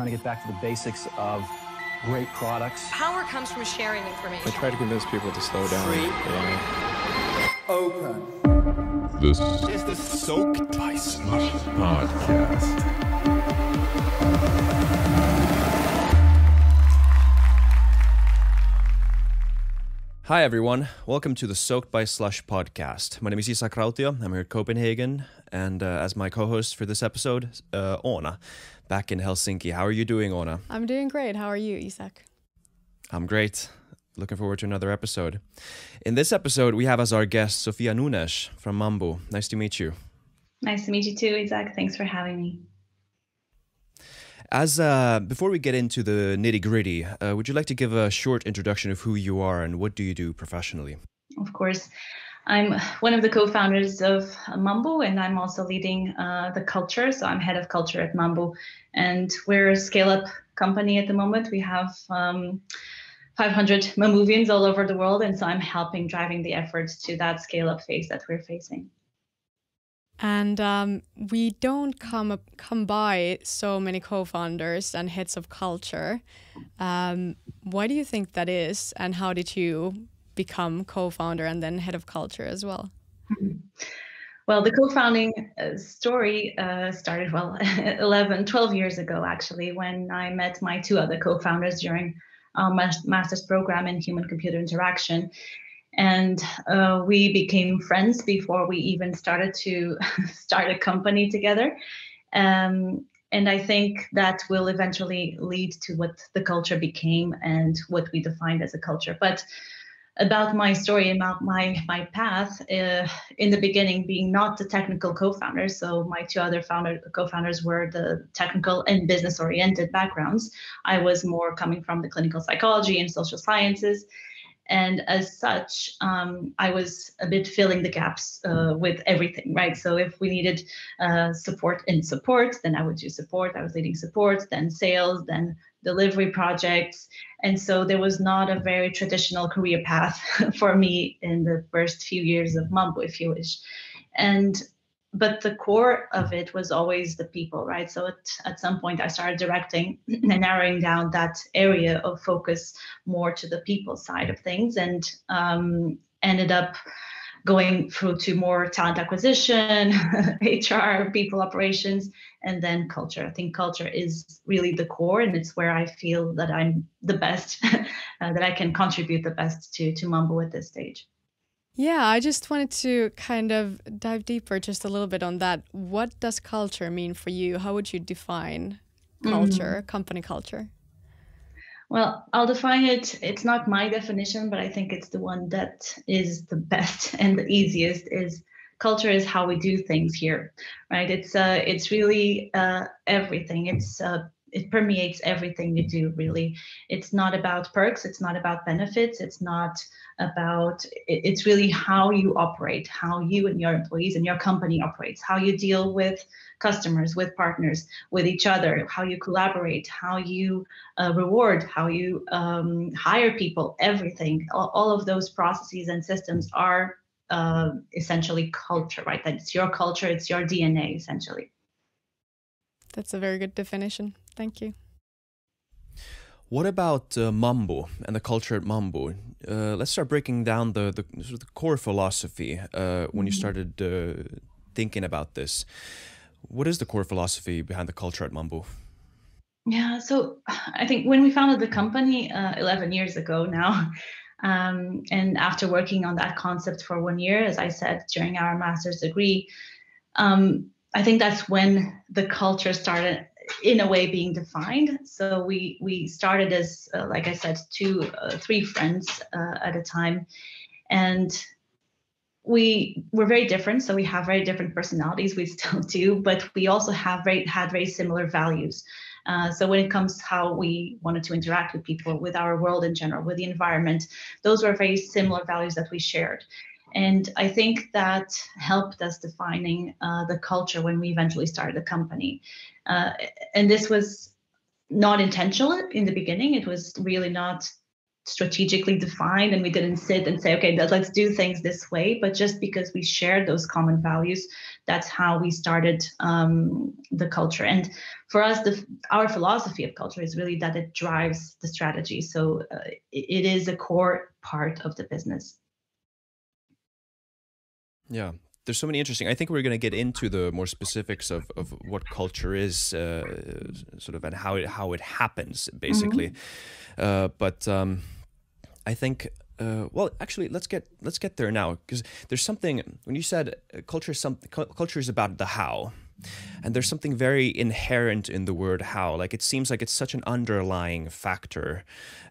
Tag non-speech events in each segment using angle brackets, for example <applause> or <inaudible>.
trying to get back to the basics of great products. Power comes from sharing information. I try to convince people to slow down. Free. Yeah. Open. This Is the soaked by Slush Podcast. Hi, everyone. Welcome to the Soaked by Slush podcast. My name is Isak Rautio. I'm here in Copenhagen, and uh, as my co host for this episode, uh, Oona, back in Helsinki. How are you doing, Oona? I'm doing great. How are you, Isak? I'm great. Looking forward to another episode. In this episode, we have as our guest Sofia Nunes from Mambu. Nice to meet you. Nice to meet you too, Isak. Thanks for having me. As uh, before we get into the nitty gritty, uh, would you like to give a short introduction of who you are and what do you do professionally? Of course, I'm one of the co-founders of Mambu, and I'm also leading uh, the culture. So I'm head of culture at Mambu, and we're a scale-up company at the moment. We have um, 500 Mambuvians all over the world, and so I'm helping driving the efforts to that scale-up phase that we're facing. And um, we don't come come by so many co-founders and heads of culture. Um, why do you think that is, and how did you become co-founder and then head of culture as well? Well, the co-founding uh, story uh, started well <laughs> 11, 12 years ago, actually, when I met my two other co-founders during our master's program in human-computer interaction. And uh, we became friends before we even started to <laughs> start a company together. Um, and i think that will eventually lead to what the culture became and what we defined as a culture. But about my story about my my path uh, in the beginning being not the technical co-founders. So my two other founder co-founders were the technical and business oriented backgrounds. I was more coming from the clinical psychology and social sciences. And as such um, i was a bit filling the gaps uh, with everything right? So if we needed uh, support in support then i would do support. I was leading support then sales then delivery projects. And so there was not a very traditional career path <laughs> for me in the first few years of mambu if you wish. And but the core of it was always the people right? So at, at some point i started directing <clears throat> and narrowing down that area of focus more to the people side of things. And um, ended up going through to more talent acquisition <laughs> hr people operations and then culture i think culture is really the core and it's where i feel that i'm the best <laughs> uh, that i can contribute the best to to mambu at this stage Yeah, I just wanted to kind of dive deeper just a little bit on that. What does culture mean for you? How would you define culture, company culture? Well, I'll define it. It's not my definition, but I think it's the one that is the best <laughs> and the easiest. Is culture is how we do things here, right? It's uh, it's really uh, everything. It's uh, it permeates everything you do. Really, it's not about perks. It's not about benefits. It's not about. It's really how you operate, how you and your employees and your company operates, how you deal with customers, with partners, with each other, how you collaborate, how you uh, reward, how you um, hire people, everything. All, all of those processes and systems are uh, essentially culture, right? That's your culture, it's your DNA, essentially. That's a very good definition. Thank you. What about uh, Mambu and the culture at Mambu? Uh, let's start breaking down the, the, sort of the core philosophy uh, when you started uh, thinking about this. What is the core philosophy behind the culture at Mambu? Yeah, so I think when we founded the company uh, 11 years ago now, <laughs> um, and after working on that concept for one year, as I said during our master's degree, um, I think that's when the culture started, in a way, being defined. So we we started as, uh, like I said, two, uh, three friends uh, at a time, and we were very different. So we have very different personalities. We still <laughs> do, but we also have very had very similar values. Uh, so when it comes to how we wanted to interact with people, with our world in general, with the environment, those were very similar values that we shared. And I think that helped us defining uh, the culture when we eventually started the company. Uh, and this was not intentional in the beginning. It was really not strategically defined and we didn't sit and say okay let's do things this way but just because we shared those common values that's how we started um, the culture and for us the, our philosophy of culture is really that it drives the strategy so uh, it, it is a core part of the business yeah there's so many interesting. I think we're going to get into the more specifics of, of what culture is, uh, sort of, and how it how it happens, basically. Mm-hmm. Uh, but um, I think uh, well, actually, let's get let's get there now because there's something when you said uh, culture is some culture is about the how, and there's something very inherent in the word how. Like it seems like it's such an underlying factor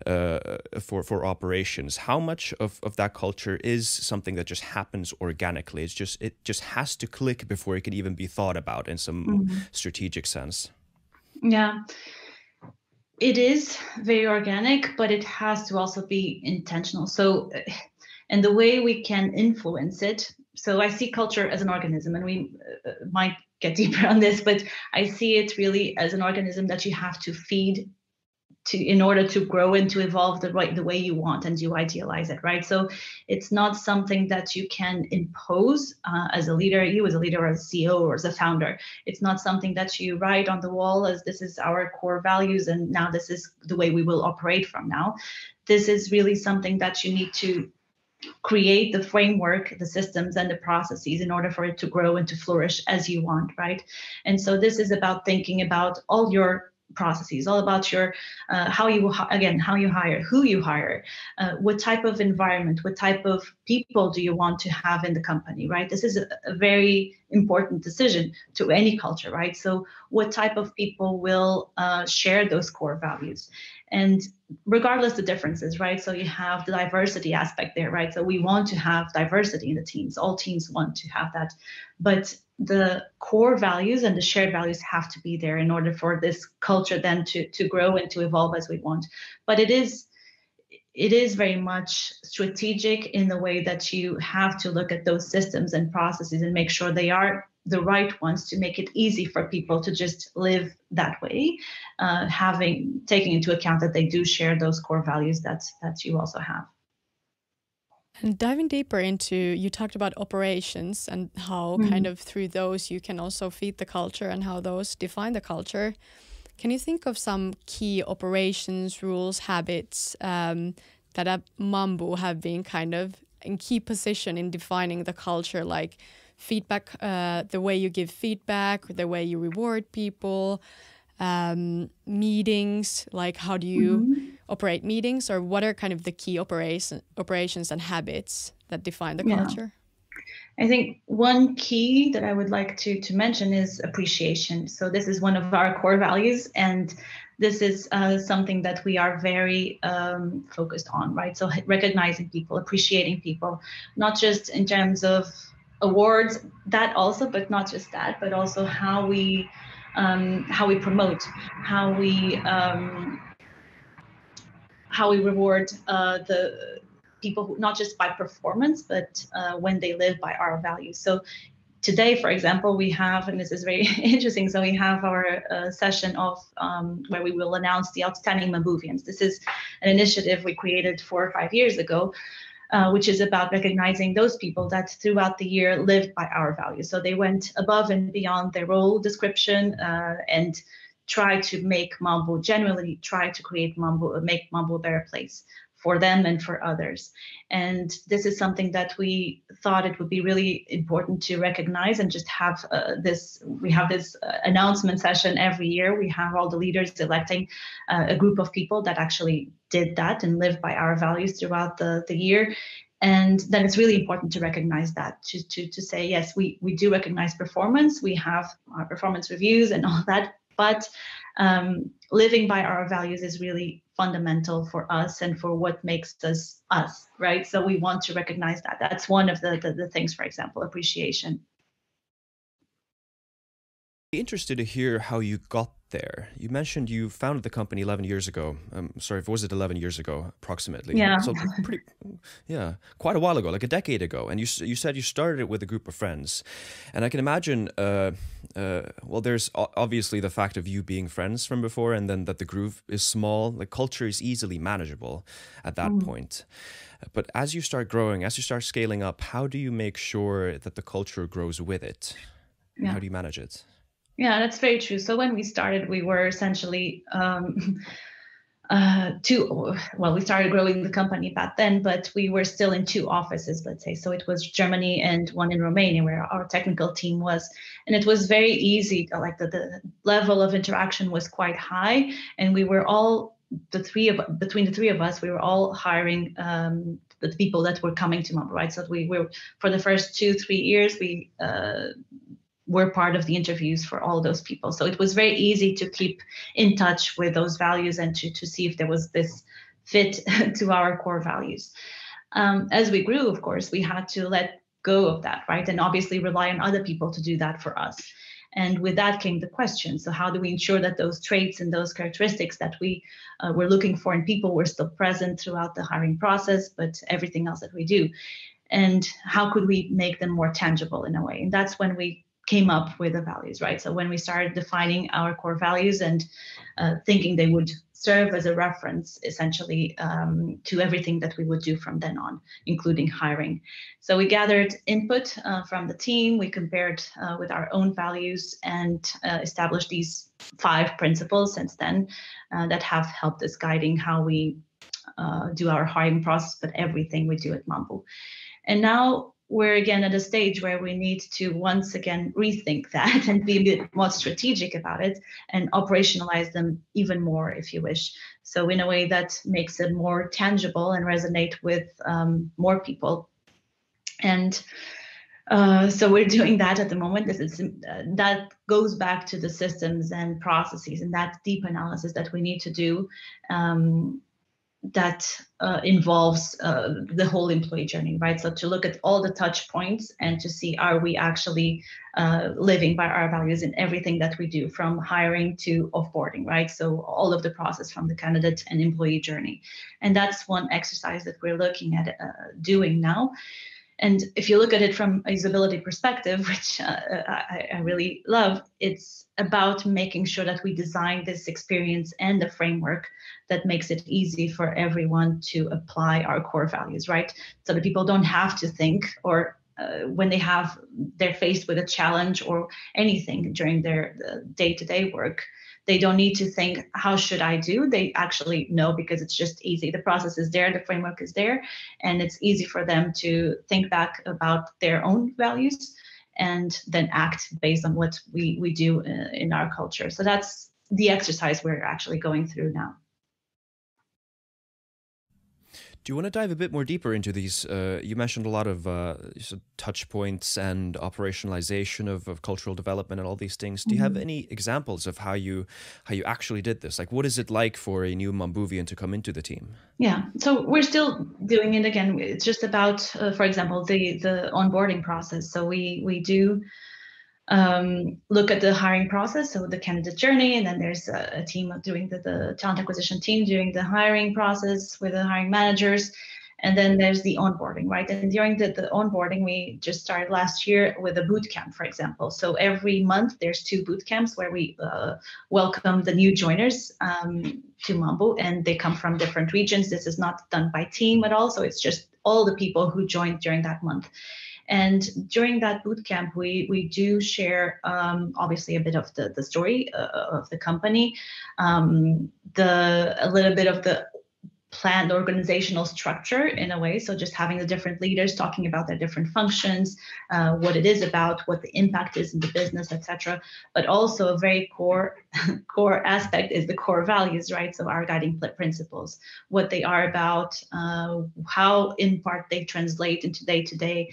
uh, for for operations. How much of, of that culture is something that just happens organically? It's just it just has to click before it can even be thought about in some mm-hmm. strategic sense. Yeah. It is very organic, but it has to also be intentional. So, and the way we can influence it. So, I see culture as an organism, and we uh, might get <laughs> deeper on this, but I see it really as an organism that you have to feed to in order to grow and to evolve the right the way you want and you idealize it right? So it's not something that you can impose uh, as a leader you as a leader or as ceo or as a founder. It's not something that you write on the wall as this is our core values and now this is the way we will operate from now. This is really something that you need to create the framework, the systems, and the processes in order for it to grow and to flourish as you want, right? And so this is about thinking about all your processes all about your uh, how you again how you hire who you hire uh, what type of environment what type of people do you want to have in the company right? This is a, a, very important decision to any culture right? So what type of people will uh, share those core values and regardless the differences right? So you have the diversity aspect there right? So we want to have diversity in the teams. All teams want to have that. But the core values and the shared values have to be there in order for this culture then to to grow and to evolve as we want. But it is it is very much strategic in the way that you have to look at those systems and processes and make sure they are the right ones to make it easy for people to just live that way, uh, having taking into account that they do share those core values that that you also have. And diving deeper into, you talked about operations and how mm-hmm. kind of through those you can also feed the culture and how those define the culture. Can you think of some key operations, rules, habits um, that at Mambu have been kind of in key position in defining the culture, like feedback, uh, the way you give feedback, the way you reward people, um, meetings, like how do you mm-hmm. operate meetings, or what are kind of the key operation, operations and habits that define the yeah. culture? I think one key that I would like to to mention is appreciation. So this is one of our core values, and this is uh, something that we are very um, focused on, right? So recognizing people, appreciating people, not just in terms of awards, that also, but not just that, but also how we um, how we promote, how we um, how we reward uh, the people who not just by performance, but uh, when they live by our values. So today, for example, we have, and this is very <laughs> interesting. So we have our uh, session of um, where we will announce the outstanding Mambuvians. This is an initiative we created four or five years ago, uh, which is about recognizing those people that throughout the year lived by our values. So they went above and beyond their role description uh, and try to make Mambu generally try to create Mambu, make Mambu a better place for them and for others. And this is something that we thought it would be really important to recognize and just have uh, this. We have this uh, announcement session every year. We have all the leaders electing uh, a group of people that actually did that and lived by our values throughout the, the year. And then it's really important to recognize that, to, to, to say, yes, we, we do recognize performance. We have our performance reviews and <laughs> all that. But um, living by our values is really fundamental for us and for what makes us us, right? So we want to recognize that. That's one of the, the, the things, for example, appreciation. Interested to hear how you got there. You mentioned you founded the company 11 years ago. Um, sorry, was it 11 years ago, approximately? Yeah. So pretty, yeah, quite a while ago, like a decade ago. And you you said you started it with a group of friends, and I can imagine. Uh, uh, well, there's obviously the fact of you being friends from before, and then that the group is small. Like culture is easily manageable at that mm. point. But as you start growing, as you start scaling up, how do you make sure that the culture grows with it? Yeah. How do you manage it? Yeah, that's very true. So when we started, we were essentially um, <laughs> uh, two. Well, we started growing the company back then, but we were still in two offices, let's say. So it was Germany and one in Romania, where our technical team was, and it was very easy. Like the, the level of interaction was quite high, and we were all the three of between the three of us, we were all hiring um, the people that were coming to Mambu, right? So we were for the first two three years we uh, were part of the interviews for all those people. So it was very easy to keep in touch with those values and to, to see if there was this fit <laughs> to our core values. Um, as we grew, of course, we had to let go of that, right? And obviously rely on other people to do that for us. And with that came the question. So, how do we ensure that those traits and those characteristics that we uh, were looking for in people were still present throughout the hiring process, but everything else that we do? And how could we make them more tangible in a way? And that's when we came up with the values, right? So when we started defining our core values and uh, thinking they would serve as a reference essentially um, to everything that we would do from then on, including hiring. So we gathered input uh, from the team, we compared uh, with our own values and uh, established these five principles since then uh, that have helped us guiding how we uh, do our hiring process, but everything we do at Mambu. And now we're again at a stage where we need to once again rethink that <laughs> and be a bit more strategic about it and operationalize them even more if you wish so in a way that makes it more tangible and resonate with um, more people and uh, so we're doing that at the moment. This is uh, that goes back to the systems and processes and that deep analysis that we need to do um, that uh, involves uh, the whole employee journey, right? So to look at all the touch points and to see are we actually uh, living by our values in everything that we do, from hiring to offboarding, right? So all of the process from the candidate and employee journey, and that's one exercise that we're looking at uh, doing now. And if you look at it from a usability perspective, <laughs> which uh, I, I, really love, it's about making sure that we design this experience and the framework that makes it easy for everyone to apply our core values, right? So that people don't have to think or uh, when they have they're faced with a challenge or anything during their day-to-day work they don't need to think how should i do? They actually know because it's just easy. The process is there the framework is there and it's easy for them to think back about their own values and then act based on what we we do in, uh, in our culture. So that's the exercise we're actually going through now do you want to dive a bit more deeper into these? Uh, you mentioned a lot of uh, touch points and operationalization of, of cultural development and all these things. Do you have mm-hmm. any examples of how you how you actually did this? Like, what is it like for a new Mambuvian to come into the team? Yeah, so we're still doing it again. It's just about, uh, for example, the the onboarding process. So we we do um, look at the hiring process, so the candidate journey, and then there's a, a team doing the, the talent acquisition team doing the hiring process with the hiring managers, and then there's the onboarding, right? And during the, the onboarding, we just started last year with a boot camp, for example. So every month there's two boot camps where we uh, welcome the new joiners um, to Mambu, and they come from different regions. This is not done by team at all, so it's just all the people who joined during that month. And during that boot camp, we we do share um, obviously a bit of the the story uh, of the company, um, the a little bit of the planned organizational structure in a way. So just having the different leaders talking about their different functions, uh, what it is about, what the impact is in the business, etc. But also a very core <laughs> core aspect is the core values, right? So our guiding principles, what they are about, uh, how in part they translate into day to day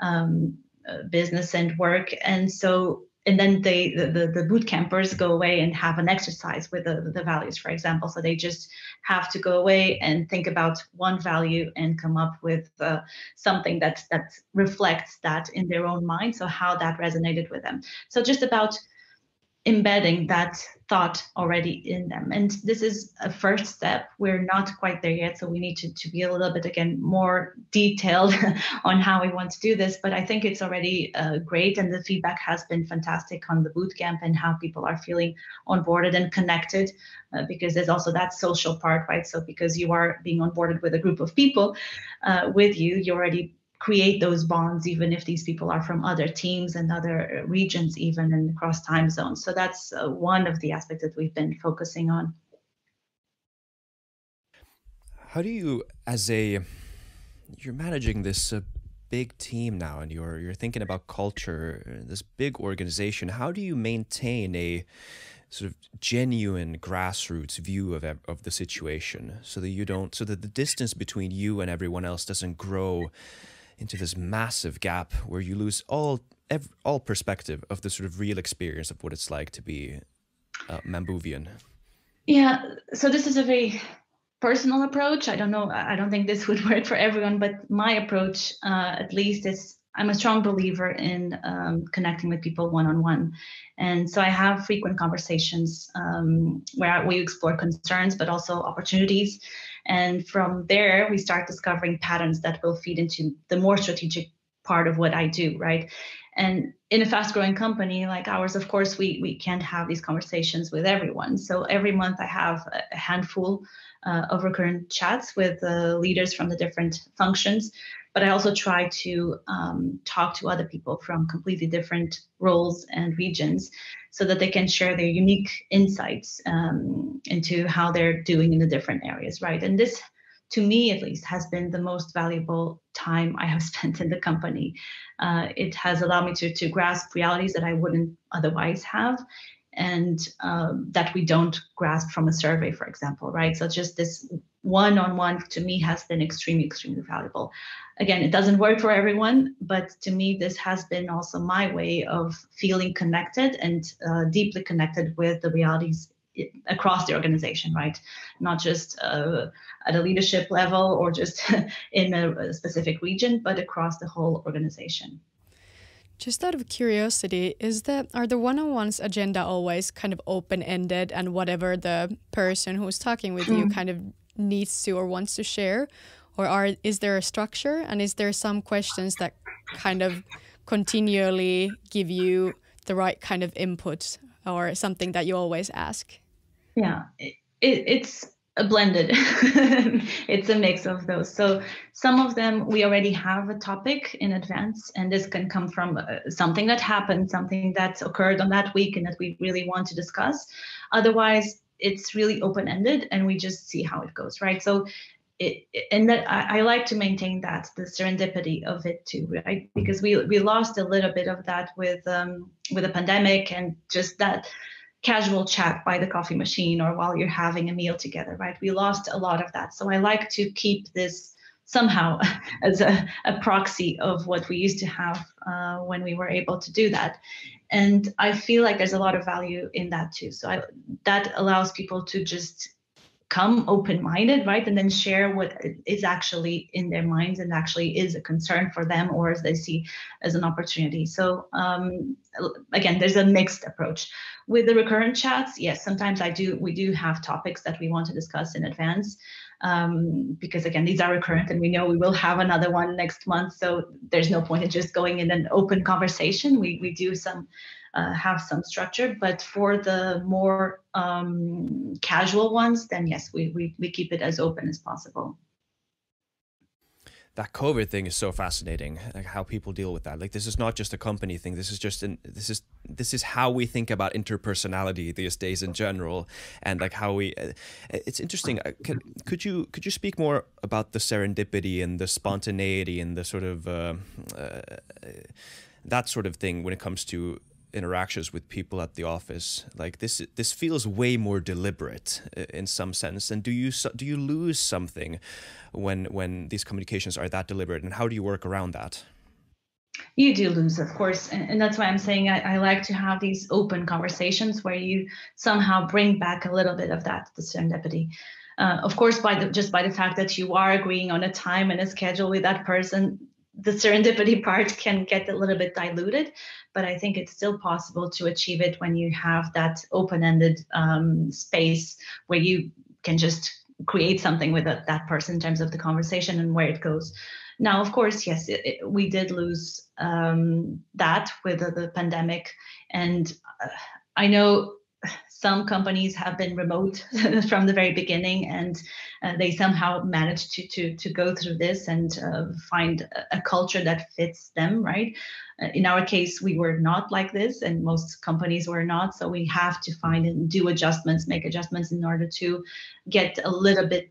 um, uh, business and work. And so, and then they the, the, boot campers go away and have an exercise with the, the values, for example. So they just have to go away and think about one value and come up with uh, something that that reflects that in their own mind. So how that resonated with them. So just about embedding that thought already in them. And this is a first step. We're not quite there yet, so we need to, to be a little bit again more detailed <laughs> on how we want to do this. But I think it's already uh, great, and the feedback has been fantastic on the bootcamp and how people are feeling onboarded and connected. Uh, because there's also that social part, right? So because you are being onboarded with a group of people uh, with you, you already create those bonds even if these people are from other teams and other regions even and across time zones. So that's uh, one of the aspects that we've been focusing on. How do you as a you're managing this uh, big team now and you're you're thinking about culture this big organization how do you maintain a sort of genuine grassroots view of of the situation so that you don't so that the distance between you and everyone else doesn't grow into this massive gap where you lose all all perspective of the sort of real experience of what it's like to be uh, Mambuvian. Yeah, so this is a very personal approach. I don't know. I don't think this would <laughs> work for everyone, but my approach, uh, at least, is I'm a strong believer in um, connecting with people one on one. And so I have frequent conversations um, where we explore concerns, but also opportunities. And from there, we start discovering patterns that will feed into the more strategic part of what I do, right? And in a fast growing company like ours, of course, we, we can't have these conversations with everyone. So every month I have a handful uh, of recurrent chats with uh, leaders from the different functions. But I also try to um, talk to other people from completely different roles and regions so that they can share their unique insights um, into how they're doing in the different areas, right? And this, to me at least, has been the most valuable time I have <laughs> spent in the company. Uh, it has allowed me to, to grasp realities that I wouldn't otherwise have and um, that we don't grasp from a survey, for example, right? So just this one-on-one to me has been extremely, extremely valuable. Again, it doesn't work for everyone, but to me, this has been also my way of feeling connected and uh, deeply connected with the realities across the organization, right? Not just uh, at a leadership level or just <laughs> in a, a specific region, but across the whole organization. Just out of curiosity, is that are the one-on-ones agenda always kind of open-ended and whatever the person who's talking with you mm. kind of needs to or wants to share, or are is there a structure? And is there some questions that kind of continually give you the right kind of input or something that you always ask? Yeah, it, it's a blended <laughs> it's a mix of those. So some of them we already have a topic in advance and this can come from uh, something that happened something that occurred on that week and that we really want to discuss. Otherwise it's really open-ended and we just see how it goes right? So it, and that I, I, like to maintain that the serendipity of it too, right? Because we we lost a little bit of that with um, with the pandemic and just that casual chat by the coffee machine or while you're having a meal together, right? We lost a lot of that. So I like to keep this somehow <laughs> as a, a proxy of what we used to have uh, when we were able to do that. And I feel like there's a lot of value in that too. So I, that allows people to just come open-minded right? And then share what is actually in their minds and actually is a concern for them or as they see as an opportunity. So um, again there's a mixed approach. With the recurrent chats yes sometimes i do we do have topics that we want to discuss in advance um, because again these are recurrent and we know we will have another one next month. So there's no point in just going in an open conversation. We we do some uh, have some structure. But for the more um, casual ones, then yes, we, we, we keep it as open as possible that COVID thing is so fascinating, like how people deal with that. Like this is not just a company thing. This is just an this is this is how we think about interpersonality these days in general, and like how we. Uh, it's interesting. Uh, could, could you could you speak more about the serendipity and the spontaneity and the sort of uh, uh, that sort of thing when it comes to interactions with people at the office like this this feels way more deliberate uh, in some sense. And do you do you lose something when when these communications are that deliberate? And how do you work around that? You do lose of course. And, and that's why i'm saying I, I, like to have these open conversations where you somehow bring back a little bit of that the serendipity. Uh, of course by the just by the fact that you are agreeing on a time and a schedule with that person the serendipity part can get a little bit diluted, but I think it's still possible to achieve it when you have that open-ended um, space where you can just create something with a, that person in terms of the conversation and where it goes. Now, of course, yes, it, it, we did lose um, that with the, the pandemic, and uh, I know some companies have been remote <laughs> from the very beginning and uh, they somehow managed to, to, to go through this and uh, find a, culture that fits them, right? Uh, in our case, we were not like this and most companies were not. So we have to find and do adjustments, make adjustments in order to get a little bit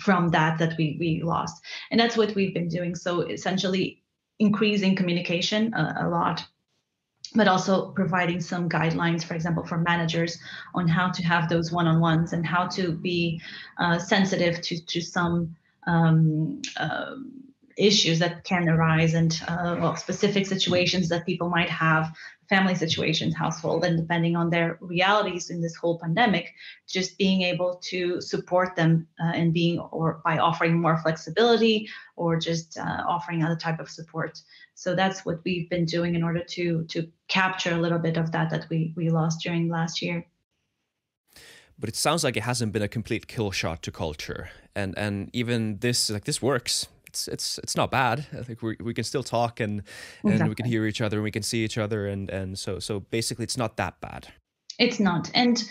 from that that we, we lost. And that's what we've been doing. So essentially increasing communication a, a lot but also providing some guidelines, for example, for managers on how to have those one-on-ones and how to be uh, sensitive to to some um, uh, issues that can arise and uh, well, specific situations that people might have, family situations, household, and depending on their realities in this whole pandemic, just being able to support them uh, and being or by offering more flexibility or just uh, offering other type of support. So that's what we've been doing in order to to capture a little bit of that that we we lost during last year. But it sounds like it hasn't been a complete kill shot to culture, and and even this like this works. It's it's it's not bad. I think we we can still talk and and exactly. we can hear each other and we can see each other and and so so basically it's not that bad. It's not, and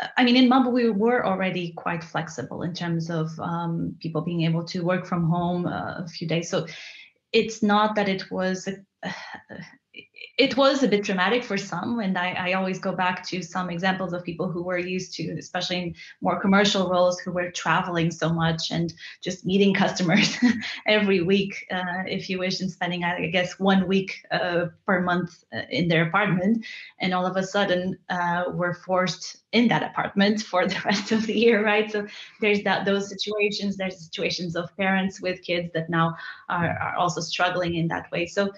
uh, I mean, in Mambu, we were already quite flexible in terms of um, people being able to work from home uh, a few days. So it's not that it was a, <sighs> it was a bit dramatic for some and I, I, always go back to some examples of people who were used to especially in more commercial roles who were traveling so much and just meeting customers <laughs> every week uh, if you wish and spending i guess one week uh, per month uh, in their apartment. And all of a sudden uh, we're forced in that apartment <laughs> for the rest of the year right? So there's that those situations. There's situations of parents with kids that now are, are also struggling in that way. So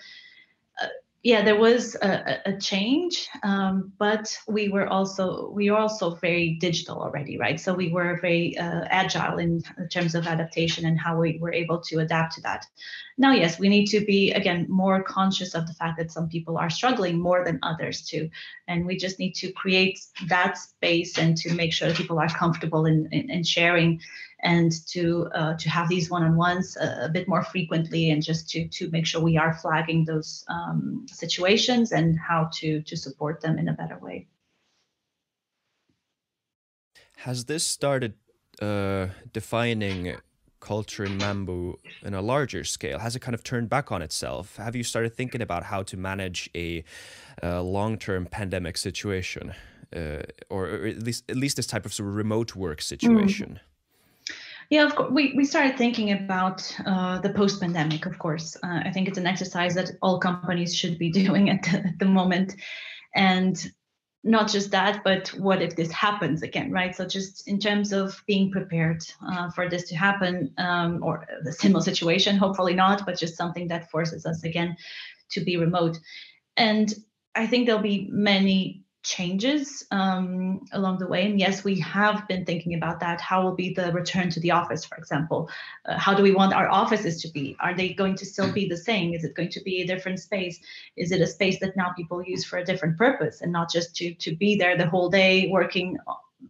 yeah, there was a, a change, um, but we were also we were also very digital already, right? So we were very uh, agile in terms of adaptation and how we were able to adapt to that. Now, yes, we need to be again more conscious of the fact that some people are struggling more than others too, and we just need to create that space and to make sure that people are comfortable in, in, in sharing and to uh, to have these one-on-ones a, a, bit more frequently and just to to make sure we are flagging those um, situations and how to to support them in a better way has this started uh, defining culture in Mambu in a larger scale? Has it kind of turned back on itself? Have you started thinking about how to manage a, a long-term pandemic situation, uh, or, or, at least at least this type of sort of remote work situation? Mm. Yeah, of course. We, we started thinking about uh, the post pandemic, of course. Uh, I think it's an exercise that all companies should be <laughs> doing at the, at the moment. And not just that, but what if this happens again, right? So, just in terms of being prepared uh, for this to happen, um, or the similar situation, hopefully not, but just something that forces us again to be remote. And I think there'll be many changes um, along the way. And yes, we have been thinking about that. How will be the return to the office, for example? Uh, how do we want our offices to be? Are they going to still be the same? Is it going to be a different space? Is it a space that now people use for a different purpose and not just to to be there the whole day working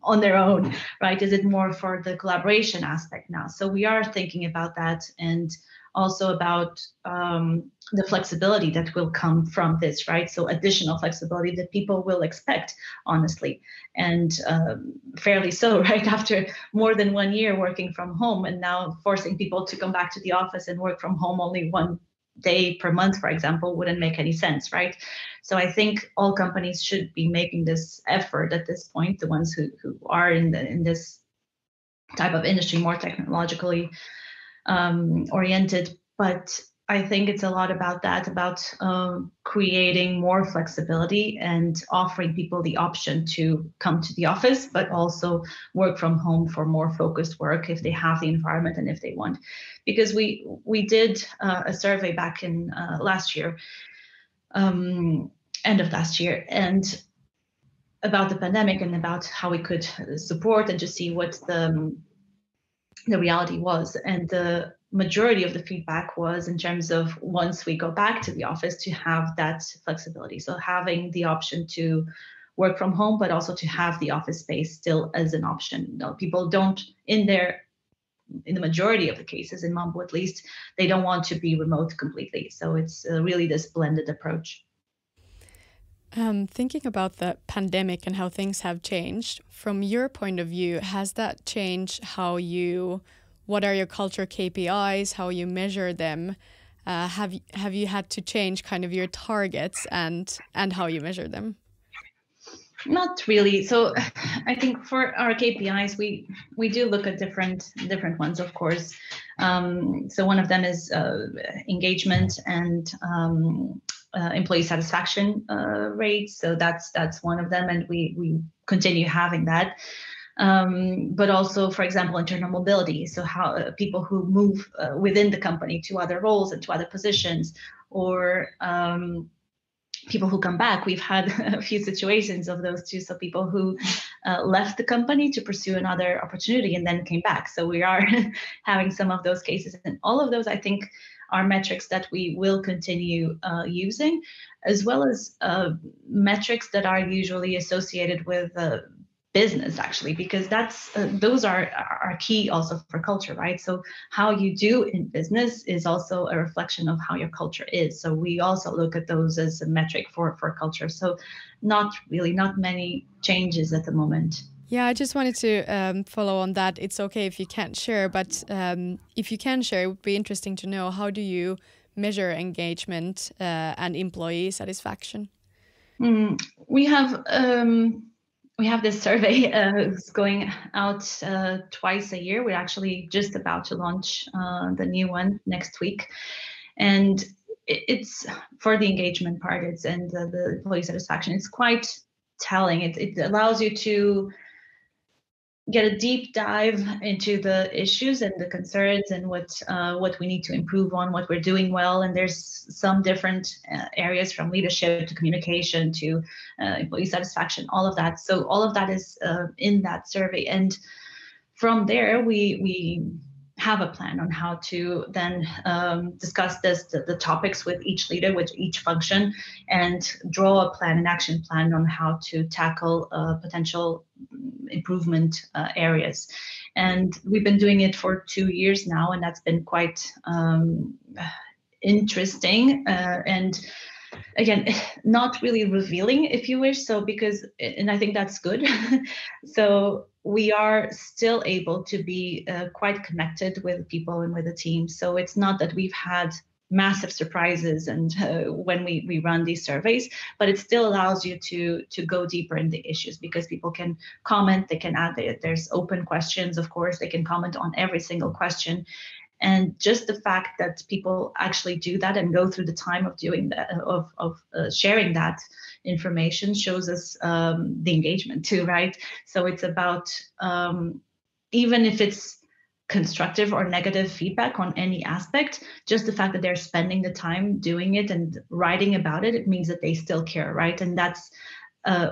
on their own, right? Is it more for the collaboration aspect now? So we are thinking about that and also about um, the flexibility that will come from this, right? So additional flexibility that people will expect, honestly, and um, fairly so, <laughs> right? After more than one year working from home, and now forcing people to come back to the office and work from home only one day per month, for example, wouldn't make any sense, right? So I think all companies should be making this effort at this point. The ones who who are in the in this type of industry more technologically um, oriented, but I think it's a lot about that, about um, creating more flexibility and offering people the option to come to the office, but also work from home for more focused work if they have the environment and if they want. Because we we did uh, a survey back in uh, last year, um, end of last year, and about the pandemic and about how we could support and just see what the the reality was. And the majority of the feedback was in terms of once we go back to the office to have that flexibility. So having the option to work from home, but also to have the office space still as an option. You people don't in their in the majority of the cases in Mambu at least, they don't want to be remote completely. So it's uh, really this blended approach. Um, thinking about the pandemic and how things have changed, from your point of view, has that changed how you, what are your culture KPIs, how you measure them? Uh, have have you had to change kind of your targets and and how you measure them? Not really. So <sighs> I think for our KPIs, we we do look at different different ones, of course. Um, so one of them is uh, engagement and um, uh, employee satisfaction uh, rates. So that's that's one of them, and we we continue having that. Um, but also, for example, internal mobility. So how uh, people who move uh, within the company to other roles and to other positions, or um, people who come back. We've had <laughs> a few situations of those too. So people who uh, left the company to pursue another opportunity and then came back. So we are <laughs> having some of those cases, and all of those, I think, are metrics that we will continue uh, using, as well as uh, metrics that are usually associated with uh, business actually because that's uh, those are are key also for culture right? So how you do in business is also a reflection of how your culture is. So we also look at those as a metric for for culture. So not really not many changes at the moment yeah, I just wanted to um, follow on that. It's okay if you can't share, but um, if you can share, it would be interesting to know how do you measure engagement uh, and employee satisfaction? Mm, we have um, we have this survey <laughs> uh, going out uh, twice a year. We're actually just about to launch uh, the new one next week, and it's for the engagement part. It's and the, the employee satisfaction. It's quite telling. It it allows you to get a deep dive into the issues and the concerns and what uh, what we need to improve on, what we're doing well. And there's some different uh, areas from leadership to communication to uh, employee satisfaction, all of that. So all of that is uh, in that survey, and from there we we have a plan on how to then um, discuss this the, the, topics with each leader with each function and draw a plan an action plan on how to tackle uh, potential improvement uh, areas. And we've been doing it for two years now and that's been quite um, interesting uh, and again not really revealing if you wish so because and i think that's good. <laughs> So we are still able to be uh, quite connected with people and with the team. So it's not that we've had massive surprises and uh, when we, we run these surveys but it still allows you to to go deeper in the issues because people can comment they can add there's open questions of course they can comment on every single question and just the fact that people actually do that and go through the time of doing that of, of uh, sharing that information shows us um, the engagement too right? So it's about um, even if it's constructive or negative feedback on any aspect just the fact that they're spending the time doing it and writing about it it means that they still care right? And that's uh,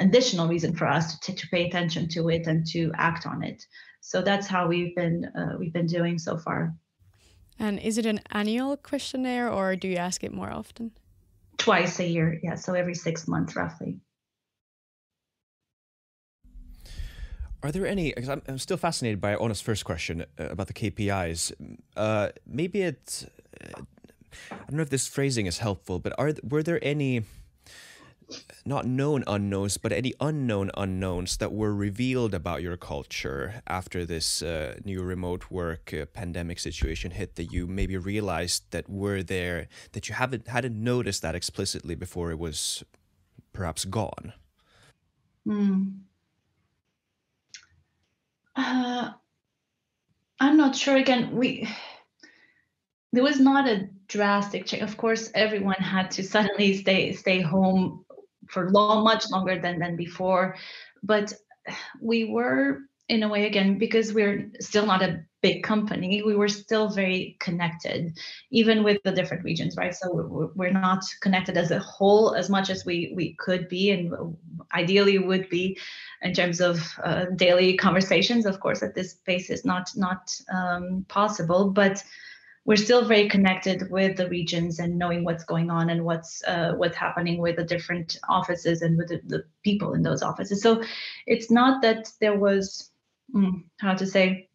additional reason for us to, to pay attention to it and to act on it so that's how we've been uh, we've been doing so far and is it an annual questionnaire or do you ask it more often twice a year yeah so every six months roughly Are there any? I'm, I'm still fascinated by Oona's first question uh, about the KPIs. Uh, maybe it. Uh, I don't know if this phrasing is helpful, but are were there any not known unknowns, but any unknown unknowns that were revealed about your culture after this uh, new remote work uh, pandemic situation hit that you maybe realized that were there that you haven't hadn't noticed that explicitly before it was perhaps gone? Hmm. Uh, I'm not sure. Again, we there was not a drastic change. Of course, everyone had to <laughs> suddenly stay stay home for long, much longer than than before. But we were in a way again because we're still not a big company, we were still very connected, even with the different regions, right? So we're not connected as a whole as much as we we could be, and ideally would be, in terms of uh, daily conversations. Of course, at this pace is not not um, possible, but we're still very connected with the regions and knowing what's going on and what's uh, what's happening with the different offices and with the, the, people in those offices. So it's not that there was mm, how to say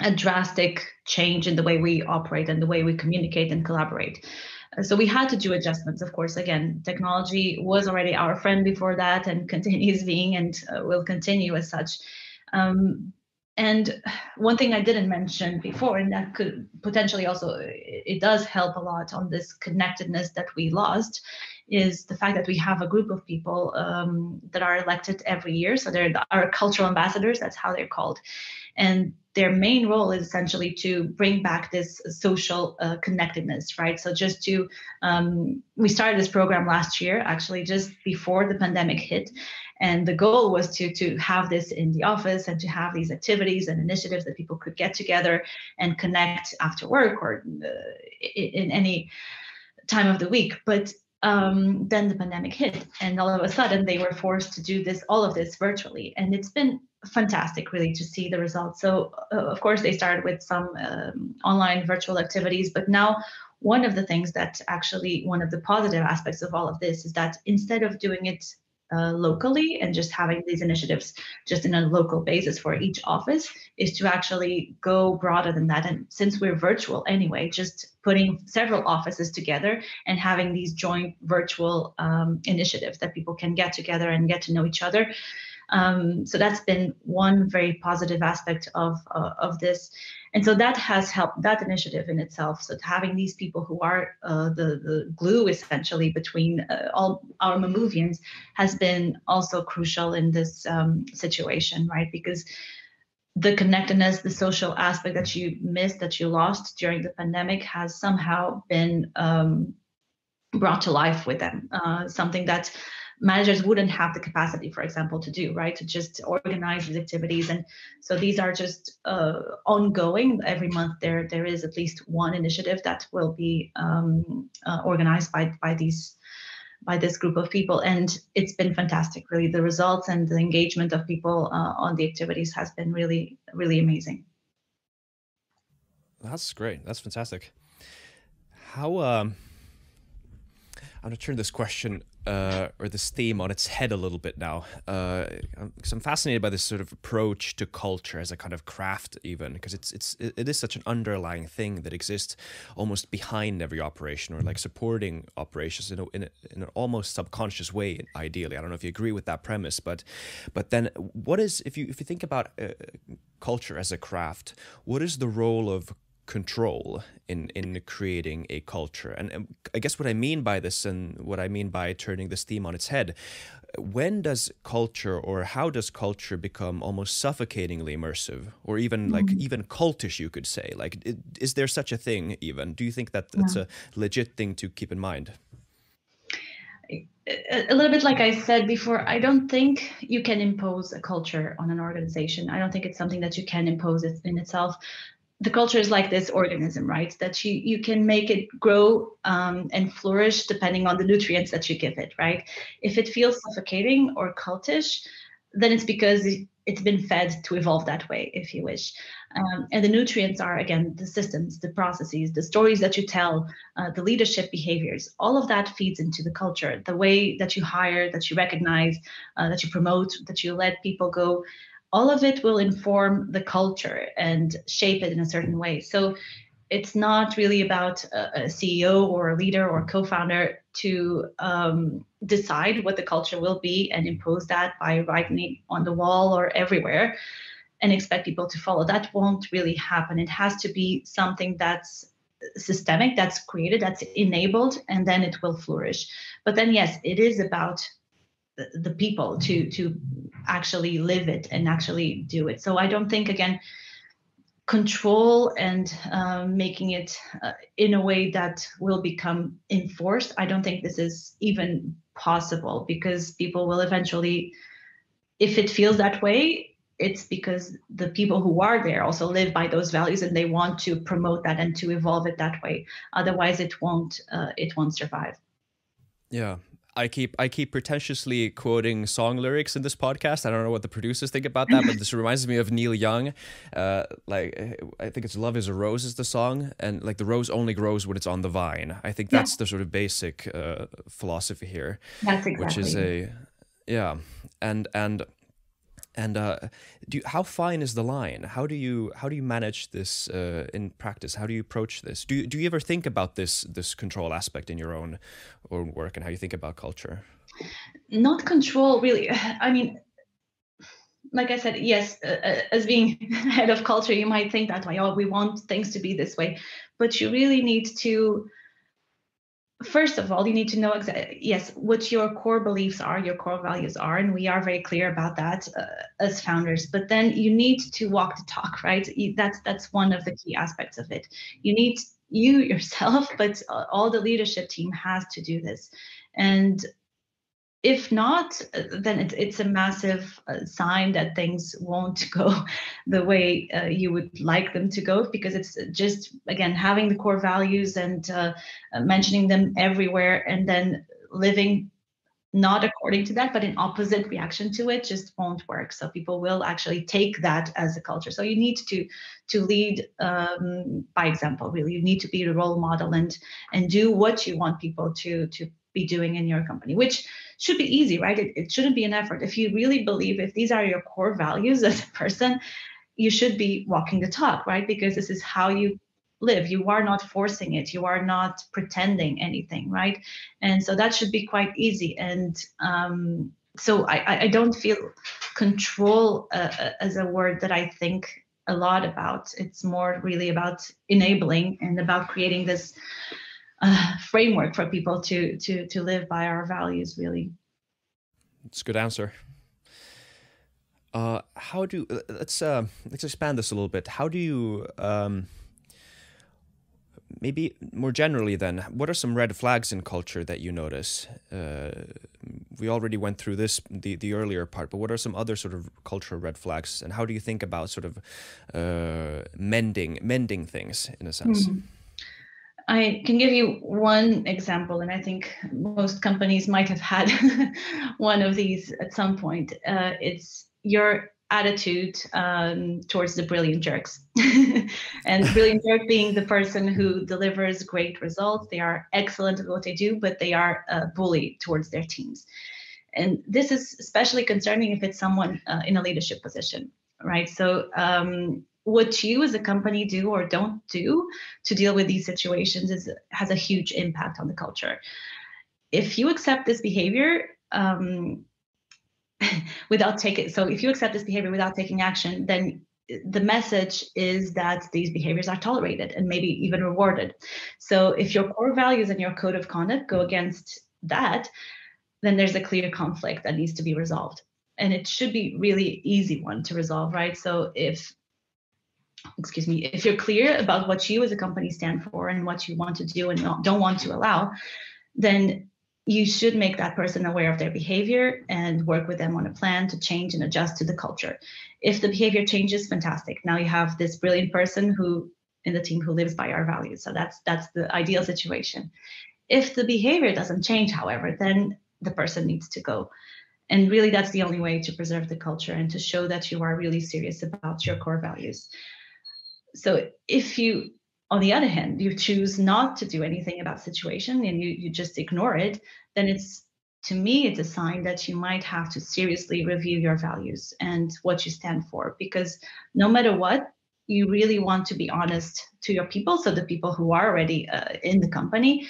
a drastic change in the way we operate and the way we communicate and collaborate. Uh, so we had to do adjustments, of course. Again, technology was already our friend before that and <laughs> continues being and uh, will continue as such. Um, and one thing I didn't mention before, and that could potentially also, it does help a lot on this connectedness that we lost, is the fact that we have a group of people um, that are elected every year. So they're our cultural ambassadors, that's how they're called. And their main role is essentially to bring back this social uh, connectedness, right? So just to, um, we started this program last year, actually just before the pandemic hit, and the goal was to to have this in the office and to have these activities and initiatives that people could get together and connect after work or uh, in any time of the week. But um, then the pandemic hit, and all of a sudden they were forced to do this, all of this virtually, and it's been fantastic really to see the results so uh, of course they started with some um, online virtual activities but now one of the things that actually one of the positive aspects of all of this is that instead of doing it uh, locally and just having these initiatives just in a local basis for each office is to actually go broader than that. And since we're virtual anyway just putting several offices together and having these joint virtual um, initiatives that people can get together and get to know each other um, so that's been one very positive aspect of uh, of this, and so that has helped that initiative in itself. So having these people who are uh, the the glue essentially between uh, all our Mambuvians has been also crucial in this um, situation, right? Because the connectedness, the social aspect that you missed, that you lost during the pandemic, has somehow been um, brought to life with them. Uh, something that managers wouldn't have the capacity, for example, to do, right? To just organize these activities. And so these are just uh, ongoing. Every month there there is at least one initiative that will be um, uh, organized by by these by this group of people and it's been fantastic really the results and the engagement of people uh, on the activities has been really really amazing that's great that's fantastic how um i'm going to turn this question uh, or this theme on its head a little bit now. Uh, because I'm fascinated by this sort of approach to culture as a kind of craft, even because it's it's it is such an underlying thing that exists almost behind every operation or like supporting operations in a, in, a, in an almost subconscious way. Ideally, I don't know if you agree with that premise, but but then what is if you if you think about uh, culture as a craft, what is the role of control in in creating a culture and, and, i guess what i mean by this and what i mean by turning this theme on its head when does culture or how does culture become almost suffocatingly immersive or even like mm-hmm. even cultish you could say like it, is there such a thing even do you think that that's yeah. a legit thing to keep in mind a little bit like I said before, I don't think you can impose a culture on an organization. I don't think it's something that you can impose in itself the culture is like this organism, right? That you you can make it grow um, and flourish depending on the nutrients that you give it, right? If it feels suffocating or cultish, then it's because it's been fed to evolve that way, if you wish. Um, and the nutrients are again the systems, the processes, the stories that you tell, uh, the leadership behaviors. All of that feeds into the culture. The way that you hire, that you recognize, uh, that you promote, that you let people go all of it will inform the culture and shape it in a certain way. So it's not really about a, CEO or a leader or co-founder to um, decide what the culture will be and impose that by writing it on the wall or everywhere and expect people to follow. That won't really happen. It has to be something that's systemic, that's created, that's enabled, and then it will flourish. But then, yes, it is about the people to to actually live it and actually do it. So i don't think again control and um, making it uh, in a way that will become enforced i don't think this is even possible because people will eventually if it feels that way it's because the people who are there also live by those values and they want to promote that and to evolve it that way. Otherwise it won't uh, it won't survive. Yeah I keep I keep pretentiously quoting song lyrics in this podcast. I don't know what the producers think about that, but this reminds me of Neil Young. Uh, like I think it's "Love Is a Rose" is the song, and like the rose only grows when it's on the vine. I think that's yeah. the sort of basic uh, philosophy here. That's exactly. Which is a yeah, and and and uh, do you, how fine is the line? How do you how do you manage this uh, in practice? How do you approach this? Do you, do you ever think about this this control aspect in your own own work and how you think about culture? Not control, really. <sighs> I mean, like I said, yes, uh, as being <laughs> head of culture, you might think that way. Oh, we want things to be this way, but you really need to first of all, you need to know exactly, yes, what your core beliefs are, your core values are, and we are very clear about that uh, as founders. But then you need to walk the talk, right? That's that's one of the key aspects of it. You need you yourself, <laughs> but all the leadership team has to do this, and if not, then it, it's a massive uh, sign that things won't <laughs> go the way uh, you would like them to go because it's just, again, having the core values and uh, mentioning them everywhere and then living not according to that, but in opposite reaction to it just won't work. So people will actually take that as a culture. So you need to to lead um, by example. Really, you need to be the role model and and do what you want people to to be doing in your company, which should be easy, right? It, it shouldn't be an effort. If you really believe, if these are your core values <laughs> as a person, you should be walking the talk, right? Because this is how you live. You are not forcing it. You are not pretending anything, right? And so that should be quite easy. And um, so I, I don't feel control uh, uh as a word that I think a lot about. It's more really about enabling and about creating this uh, framework for people to to to live by our values really. It's a good answer. Uh, how do uh, let's uh, let's expand this a little bit. How do you um, maybe more generally then what are some red flags in culture that you notice? Uh, we already went through this the, the earlier part but what are some other sort of cultural red flags? And how do you think about sort of uh, mending mending things in a sense? Mm-hmm. I can give you one example, and I think most companies might have had <laughs> one of these at some point. Uh, it's your attitude um, towards the brilliant jerks. <laughs> and brilliant jerk being the person who delivers great results. They are excellent at what they do, but they are a bully towards their teams. And this is especially concerning if it's someone uh, in a leadership position, right? So um, what you as a company do or don't do to deal with these situations is has a huge impact on the culture. If you accept this behavior um, <laughs> without taking so if you accept this behavior without taking action then the message is that these behaviors are tolerated and maybe even rewarded. So if your core values and your code of conduct go against that then there's a clear conflict that needs to be resolved. And it should be really easy one to resolve right? So if excuse me, if you're clear about what you as a company stand for and what you want to do and don't want to allow, then you should make that person aware of their behavior and work with them on a plan to change and adjust to the culture. If the behavior changes, fantastic. Now you have this brilliant person who in the team who lives by our values. So that's that's the ideal situation. If the behavior doesn't change, however, then the person needs to go. And really that's the only way to preserve the culture and to show that you are really serious about your core values so if you on the other hand you choose not to do anything about situation and you, you just ignore it then it's to me it's a sign that you might have to seriously review your values and what you stand for because no matter what you really want to be honest to your people so the people who are already uh, in the company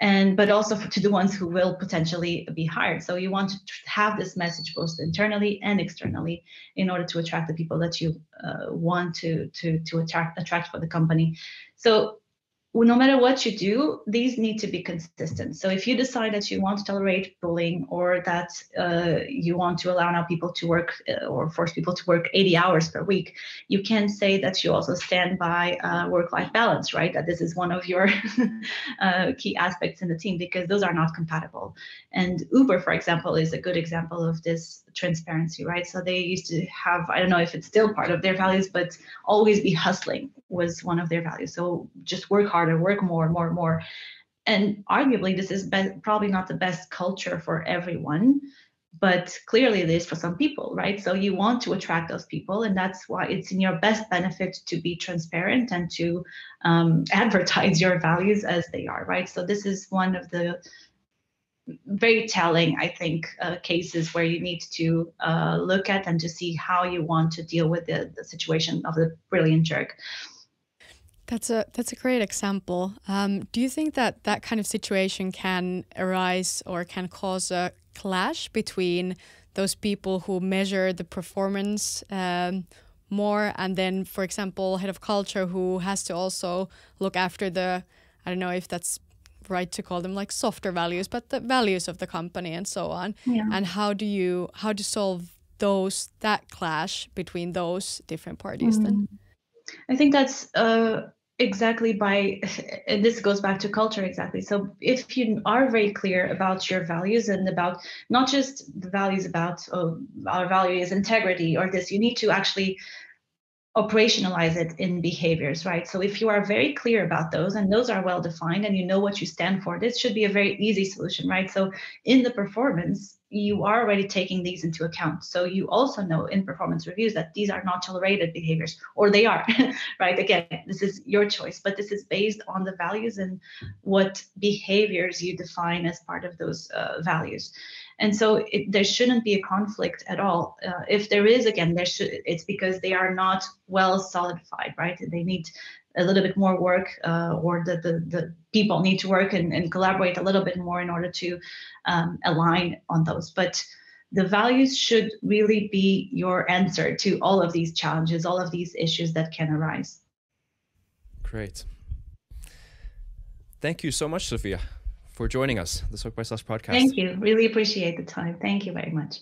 and but also to the ones who will potentially be hired. So you want to have this message both internally and externally in order to attract the people that you uh, want to to to attract attract for the company. So no matter what you do, these need to be consistent. So if you decide that you want to tolerate bullying or that uh, you want to allow now people to work uh, or force people to work 80 hours per week, you can say that you also stand by uh, work-life balance, right? That this is one of your <laughs> uh, key aspects in the team because those are not compatible. And Uber, for example, is a good example of this transparency, right? So they used to have, I don't know if it's still part of their values, but always be hustling was one of their values. So just work harder, work more, more, more. And arguably, this is be- probably not the best culture for everyone but clearly it is for some people right so you want to attract those people and that's why it's in your best benefit to be transparent and to um, <laughs> advertise your values as they are right so this is one of the very telling i think uh, cases where you need to uh, look at and to see how you want to deal with the, the situation of the brilliant jerk that's a that's a great example. Um, do you think that that kind of situation can arise or can cause a clash between those people who measure the performance um, more, and then, for example, head of culture who has to also look after the I don't know if that's right to call them like softer values, but the values of the company and so on. Yeah. And how do you how to solve those that clash between those different parties mm. then? I think that's uh, exactly by <laughs> and this goes back to culture exactly so if you are very clear about your values and about not just the values about oh, our value is integrity or this you need to actually operationalize it in behaviors, right? So if you are very clear about those and those are well defined and you know what you stand for, this should be a very easy solution, right? So in the performance, you are already taking these into account. So you also know in performance reviews that these are not tolerated behaviors, or they are, <laughs> right? Again, this is your choice, but this is based on the values and what behaviors you define as part of those uh, values and so it, there shouldn't be a conflict at all. Uh, if there is again there should it's because they are not well solidified right? They need a little bit more work uh, or the, the, the people need to work and, and collaborate a little bit more in order to um, align on those. But the values should really be your answer to all of these challenges all of these issues that can arise. Great. Thank you so much Sofia for joining us, the Soaked by Slush podcast. Thank you. Really appreciate the time. Thank you very much.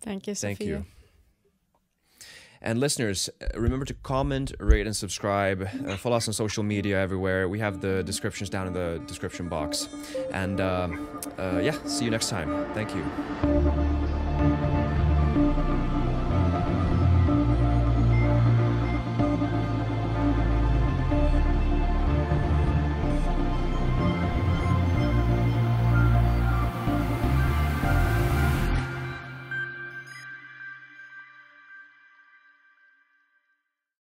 Thank you, Sofia. Thank you. And listeners, uh, remember to comment, rate, and subscribe. Uh, follow us on social media everywhere. We have the descriptions down in the description box. And uh, uh, yeah, see you next time. Thank you.